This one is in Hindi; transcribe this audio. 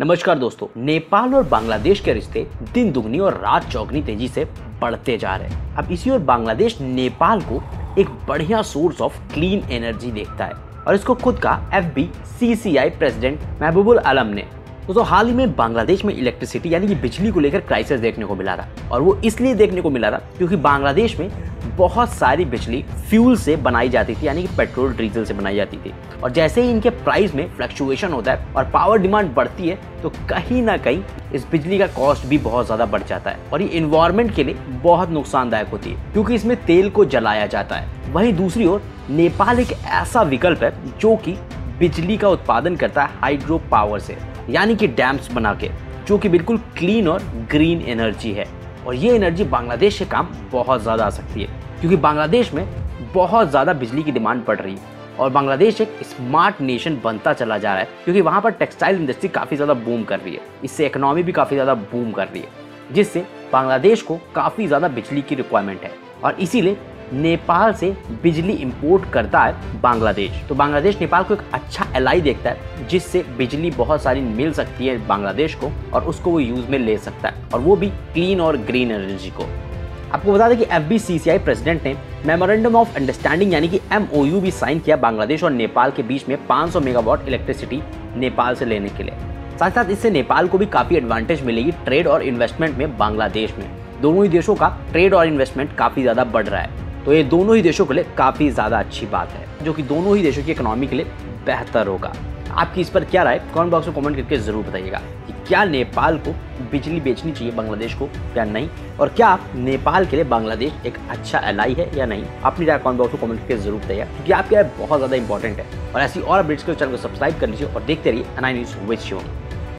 नमस्कार दोस्तों, नेपाल और बांग्लादेश के रिश्ते दिन दुगनी और रात चौगनी तेज़ी से बढ़ते जा रहे हैं। अब इसी और बांग्लादेश नेपाल को एक बढ़िया सोर्स ऑफ़ क्लीन एनर्जी देखता है और इसको खुद का F B C C I president Mahbubul Alam ने। दोस्तों, हाल ही में बांग्लादेश में इलेक्ट्रिसिटी यानी कि बिजली को लेकर क्राइसिस देखने को मिला रहा और वो इसलिए देखने को मिला रहा क्योंकि बांग्लादेश में बहुत सारी बिजली फ्यूल से बनाई जाती थी, यानी कि पेट्रोल, डीजल से बनाई जाती थी। और जैसे ही इनके प्राइस में फ्लक्चुएशन होता है और पावर डिमांड बढ़ती है तो कहीं ना कहीं इस बिजली का कॉस्ट भी बहुत ज़्यादा बढ़ जाता है और ये इन्वायरमेंट के लिए बहुत नुकसानदायक होती है, क्योंकि इसमें तेल को जलाया जाता है। वहीं दूसरी ओर, नेपाल एक ऐसा विकल्प है जो कि बिजली का उत्पादन करता है हाइड्रो पावर से, यानी कि डैम्स बना के, जो कि बिल्कुल क्लीन और ग्रीन एनर्जी है। और ये एनर्जी बांग्लादेश से काम बहुत ज़्यादा आ सकती है। क्योंकि बांग्लादेश में बहुत ज़्यादा बिजली की डिमांड बढ़ रही है और बांग्लादेश एक स्मार्ट नेशन बनता चला जा रहा है क्योंकि वहाँ पर टेक्सटाइल इंडस्ट्री काफ़ी ज़्यादा बूम कर रही है। इससे इकोनॉमी भी काफ़ी ज़्यादा बूम कर रही है, जिससे बांग्लादेश को काफ़ी ज़्यादा बिजली की रिक्वायरमेंट है और इसीलिए नेपाल से बिजली इंपोर्ट करता है बांग्लादेश। तो बांग्लादेश नेपाल को एक अच्छा एलाई देखता है, जिससे बिजली बहुत सारी मिल सकती है बांग्लादेश को और उसको वो यूज़ में ले सकता है और वो भी क्लीन और ग्रीन एनर्जी को। आपको बता दें कि एफबीसीसीआई प्रेसिडेंट ने मेमोरेंडम ऑफ़ अंडरस्टैंडिंग यानी कि एमओयू भी साइन किया बांग्लादेश और नेपाल के बीच में 500 मेगावाट इलेक्ट्रिसिटी नेपाल से लेने के लिए। साथ साथ इससे नेपाल को भी काफ़ी एडवांटेज मिलेगी ट्रेड और इन्वेस्टमेंट में बांग्लादेश में। दोनों ही देशों का ट्रेड और इन्वेस्टमेंट काफ़ी ज़्यादा बढ़ रहा है। तो ये दोनों ही देशों के लिए काफ़ी ज़्यादा अच्छी बात है, जो कि दोनों ही देशों की इकोनॉमी के लिए बेहतर होगा। आपकी इस पर क्या राय? कमेंट बॉक्स में कमेंट करके ज़रूर बताइएगा कि क्या नेपाल को बिजली बेचनी चाहिए बांग्लादेश को या नहीं? और क्या नेपाल के लिए बांग्लादेश एक अच्छा एलाई है या नहीं? अपनी राय कमेंट बॉक्स में कमेंट करके ज़रूर बताइएगा, क्योंकि आपकी राय बहुत ज़्यादा इंपॉर्टेंट है। और ऐसी और अपडेट्स के चैनल को सब्सक्राइब कर लीजिए और देखते रहिए एन आई न्यूज़ विथ